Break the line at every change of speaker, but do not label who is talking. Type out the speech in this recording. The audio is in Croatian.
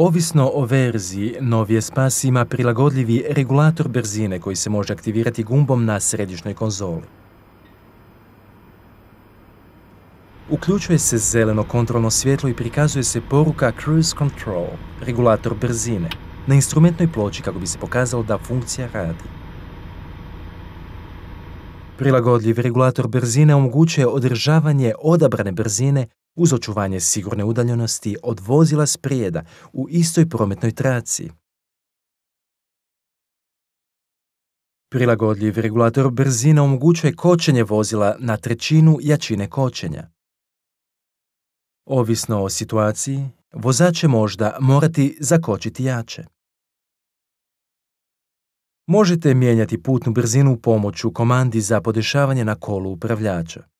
Ovisno o verziji, novi Espas ima prilagodljivi regulator brzine koji se može aktivirati gumbom na središnjoj konzoli. Uključuje se zeleno kontrolno svjetlo i prikazuje se poruka Cruise Control, regulator brzine, na instrumentnoj ploči kako bi se pokazalo da funkcija radi. Prilagodljiv regulator brzine omogućuje održavanje odabrane brzine uz očuvanje sigurne udaljenosti od vozila sprijeda u istoj prometnoj traci. Prilagodljiv regulator brzine omogućuje kočenje vozila na trećinu jačine kočenja. Ovisno o situaciji, vozač će možda morati zakočiti jače. Možete mijenjati putnu brzinu pomoću komandi za podešavanje na kolu upravljača.